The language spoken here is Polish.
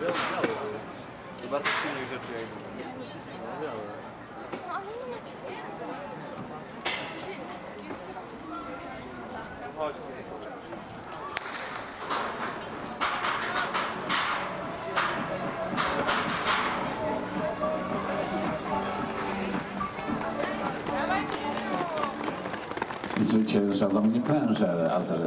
Białe, białe. To bardzo silnych rzeczy jak Chodź. Zwycięża Dominik Klężel, a zaraz